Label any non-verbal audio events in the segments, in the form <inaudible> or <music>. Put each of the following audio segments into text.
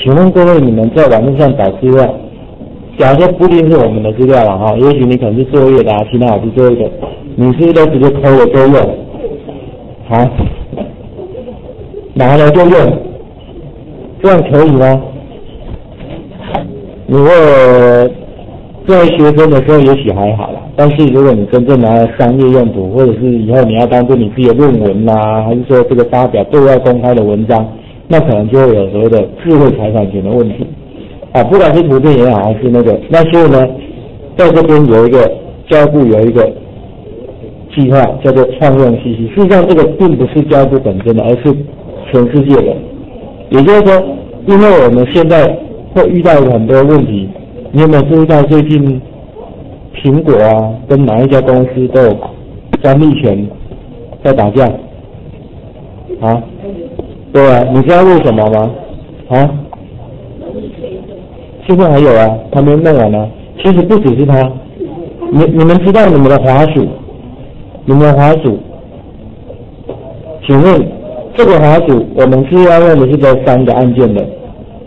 请问各位，你们在网络上找资料，假设不一定是我们的资料了哈，也许你可能是作业的啊，其他老师作业的，你是不是都直接抠了都用？好，拿来就用，这样可以吗？如果作为学生的时候也许还好啦，但是如果你真正拿来商业用途，或者是以后你要当做你自己的论文啦，还是说这个发表对外公开的文章，那可能就会有所谓的智慧财产权的问题。啊，不管是图片也好，还是那个，那所以呢，在这边有一个教育部有一个计划叫做创用信息。事实上，这个并不是教育部本身的，而是全世界的。也就是说，因为我们现在会遇到很多问题，你有没有注意到最近苹果啊跟哪一家公司都有专利权在打架？啊，对啊，你知道为什么吗？啊？现在还有啊，他没弄完呢。其实不只是他，你你们知道你们的滑鼠，你们的滑鼠，请问这个滑鼠我们是要用的是这三个按键的，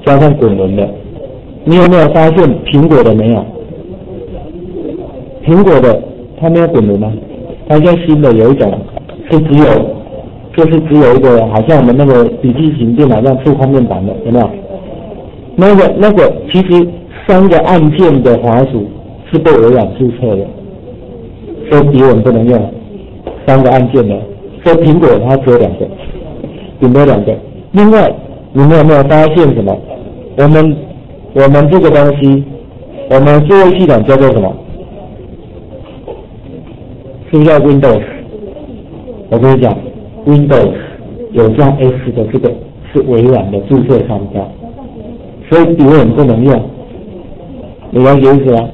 加上滚轮的。你有没有发现苹果的没有？苹果的它没有滚轮吗？它现新的有一种是只有，就是只有一个，好像我们那个笔记型电脑这样触控面板的，有没有？那个那个，其实三个按键的滑鼠是被微软注册的，所以笔文不能用三个按键的。所以苹果它只有两个，顶多两个。另外，你们有没有发现什么？我们我们这个东西，我们作业系统叫做什么？是不是叫 Windows？我跟你讲，Windows 有加 S 的这个是微软的注册商标。所以敌人不能用，你了解意思吗？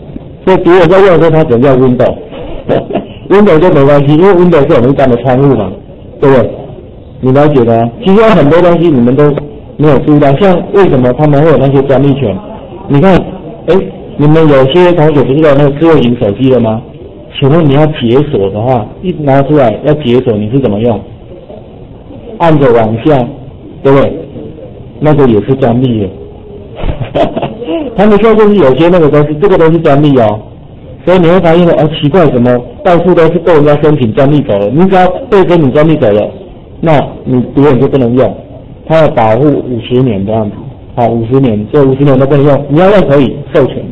所以敌人在用的时候，它只能叫 Windows，Windows <laughs> 就没关系，因为 Windows 是我们一般的窗户嘛，对不对？你了解的？其实有很多东西你们都没有注意到，像为什么他们会有那些专利权？你看，哎，你们有些同学不是有那个智慧型手机的吗？请问你要解锁的话，一拿出来要解锁，你是怎么用？按着往下，对不对？那个也是专利的。<laughs> 他们说就是有些那个东西，这个都是专利哦，所以你会发现哦，奇怪，怎么到处都是被人家申请专利走了？你只要被申请专利走了，那你别人就不能用，他要保护五十年这样子，好，五十年，这五十年都不能用，你要用可以授权，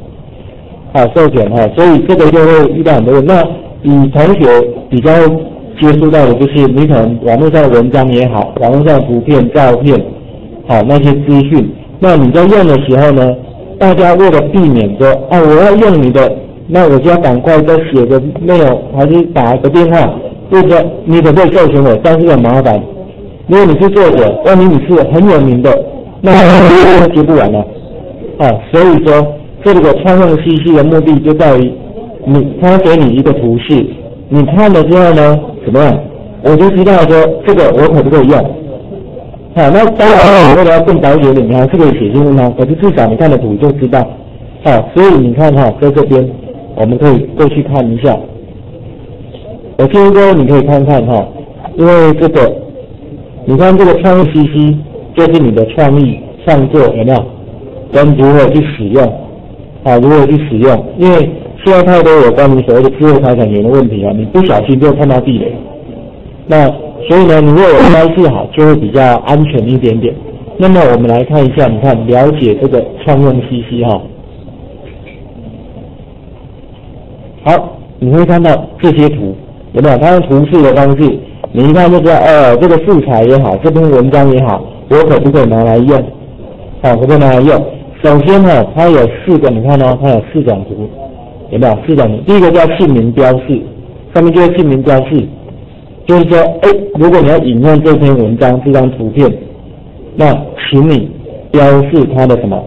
好，授权哈，所以这个就会遇到很多人。那你同学比较接触到的就是你可能网络上的文章也好，网络上的图片、照片，好那些资讯。那你在用的时候呢？大家为了避免说，哦，我要用你的，那我就要赶快再写个内容，还是打个电话，或者说你可不可以授权我？但是很麻烦，如果你是作者，万一你是很有名的，那接不完了。啊，所以说这个创用信息的目的就在于，你他给你一个图示，你看了之后呢，怎么样？我就知道说这个我可不可以用？好，那当然你，为了要更了解你，还是可以写信问他。可是至少你看的图就知道。好，所以你看哈，在这边我们可以过去看一下。我建议说你可以看看哈，因为这个，你看这个创意 CC 就是你的创意创作有没有？跟如何去使用？啊，如何去使用？因为现在太多有关于所谓的智慧财产权的问题啊，你不小心就碰到地雷。那所以呢，你如果有关系好，就会比较安全一点点。那么我们来看一下，你看了解这个创用 CC 哈。好，你会看到这些图，有没有？它用图示的方式，你一看就知道，呃，这个素材也好，这篇文章也好，我可不可以拿来用？好，可不可以拿来用？首先哈，它有四个，你看哦，它有四种图，有没有？四种，第一个叫姓名标示，上面就是姓名标示。就是说，哎，如果你要引用这篇文章、这张图片，那请你标示它的什么？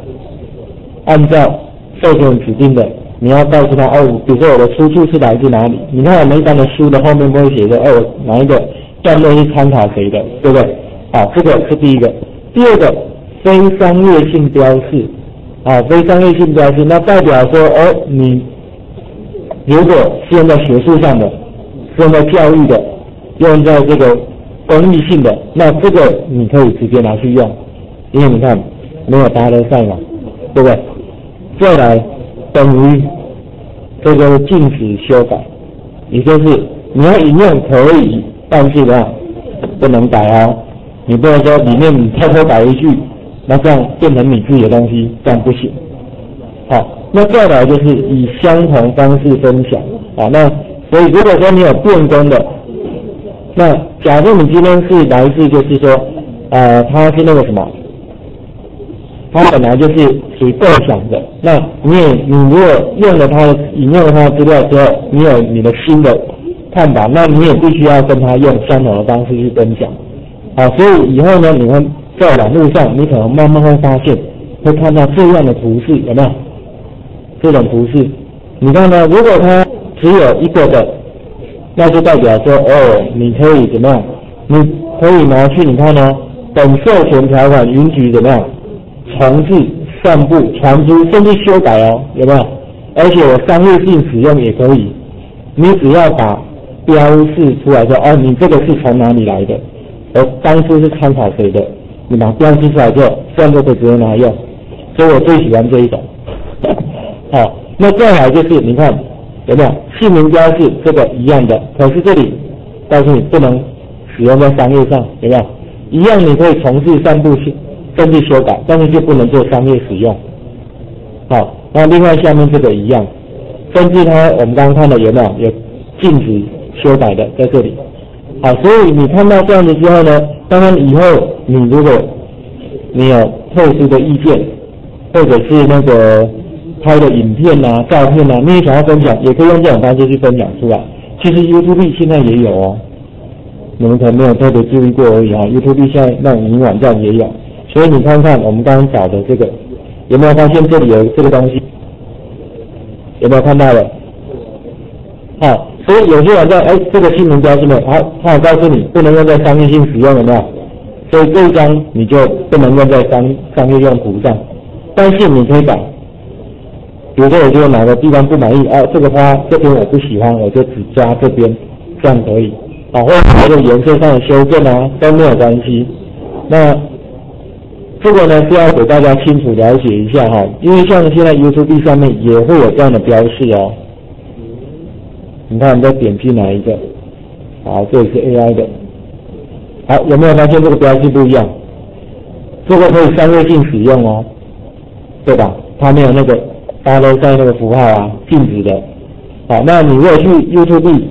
按照授权指定的，你要告诉他哦，比如说我的出处是来自哪里？你看我们一般的书的后面不会写着哦，哪一个段落是参考谁的，对不对？好，这个是第一个。第二个，非商业性标示，啊，非商业性标示，那代表说，哦，你如果是用在学术上的，是用在教育的。用在这个公益性的，那这个你可以直接拿去用，因为你看，没有达得赛嘛，对不对？再来等于这个禁止修改，也就是你要引用可以，但是呢不能改哦。你不能说里面你偷偷改一句，那这样变成你自己的东西，这样不行。好，那再来就是以相同方式分享。啊，那所以如果说你有变更的，那假设你今天是来自就是说，呃，他是那个什么，他本来就是属于共享的，那你也你如果用了他的引用了他的资料之后，你有你的新的看法，那你也必须要跟他用相同的方式去分享。啊，所以以后呢，你们在网络上，你可能慢慢会发现，会看到这样的图示，有没有？这种图示，你看呢？如果它只有一个的，那就代表说，哦，你可以怎么样？你可以拿去，你看呢？本授权条款允许怎么样？重置、散布、传输，甚至修改哦，有没有？而且我商业性使用也可以，你只要把标示出来说，哦，你这个是从哪里来的？我当初是参考谁的？你把标示出来之后，这样就可以直接拿来用。<laughs> 所以我最喜欢这一种。好，那再来就是你看有没有姓名标志这个一样的，可是这里告诉你不能使用在商业上，有没有？一样你可以从事散布性甚至修改，但是就不能做商业使用。好，那另外下面这个一样，甚至它我们刚刚看的有没有有禁止修改的在这里？好，所以你看到这样子之后呢，当然以后你如果你有特殊的意见，或者是那个拍的影片呐、照片呐，你也想要分享，也可以用这种方式去分享出来。其实 YouTube 现在也有哦，你们可能没有特别注意过而已啊。YouTube 现在那种影网站也有，所以你看看我们刚刚找的这个，有没有发现这里有这个东西？有没有看到了？好。所以有些网站，哎，这个新闻标志呢，好，它告诉你不能用在商业性使用，有没有？所以这一张你就不能用在商商业用途上。但是你可以把，比如说我觉得哪个地方不满意，啊，这个花这边我不喜欢，我就只加这边，这样可以。啊，或者这个颜色上的修正啊，都没有关系。那这个呢是要给大家清楚了解一下哈，因为像现在 YouTube 上面也会有这样的标示哦。你看，你再点击哪一个？好，这里是 AI 的。好，有没有发现这个标记不一样？这个可以商业性使用哦，对吧？它没有那个大家都在那个符号啊，禁止的。好，那你如果去 YouTube。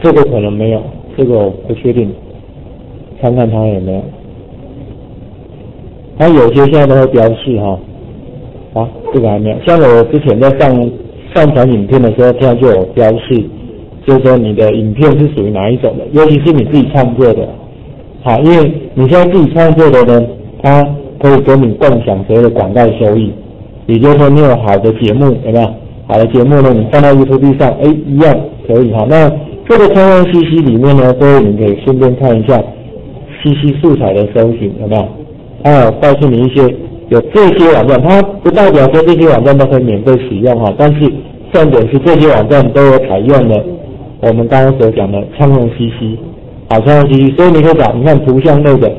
这个可能没有，这个我不确定，看看它有没有。它有些现在都会标示哈，这个还没有。像我之前在上上传影片的时候，现在就有标示，就是说你的影片是属于哪一种的，尤其是你自己创作的，好，因为你现在自己创作的呢，它可以跟你共享所有的广告收益，也就是说你有好的节目，有没有？好的节目呢，你放到 YouTube 上，哎，一样可以哈。那这个通用 CC 里面呢，各位你可以顺便看一下 CC 素材的搜寻有没有？它有告诉你一些有这些网站，它不代表说这些网站都可以免费使用哈，但是重点是这些网站都有采用了我们刚刚所讲的通用 CC，好，通用 CC，所以你可以找，你看图像类的、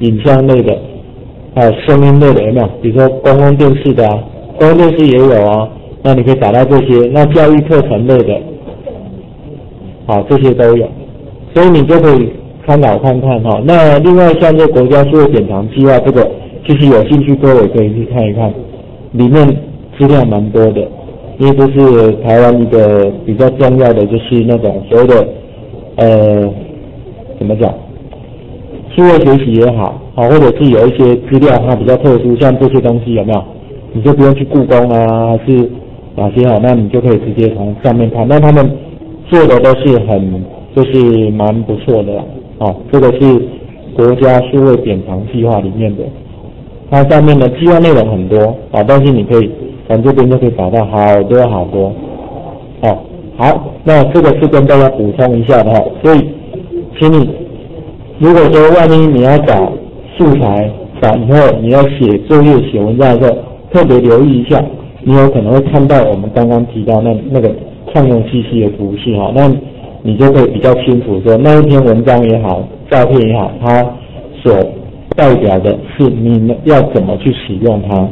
影像类的，还有声音类的有没有？比如说公共电视的啊，公共电视也有啊，那你可以找到这些，那教育课程类的。好，这些都有，所以你就可以参考看看哈。那另外像这国家数位典藏计划，这个其实有兴趣各位可以去看一看，里面资料蛮多的，因为这是台湾一个比较重要的，就是那种所谓的呃怎么讲，数位学习也好，好或者是有一些资料它比较特殊，像这些东西有没有？你就不用去故宫啊，还是哪些好？那你就可以直接从上面看。那他们。做的都是很，就是蛮不错的啦。哦，这个是国家数位典藏计划里面的，它上面的计划内容很多啊，但是你可以从这边就可以找到好多好多。哦，好，那这个是跟大家补充一下的哈。所以，请你如果说万一你要找素材找以后你要写作业、写文章的时候，特别留意一下，你有可能会看到我们刚刚提到那那个创用信息的图示哈，那你就会比较清楚说那一篇文章也好，照片也好，它所代表的是你们要怎么去使用它。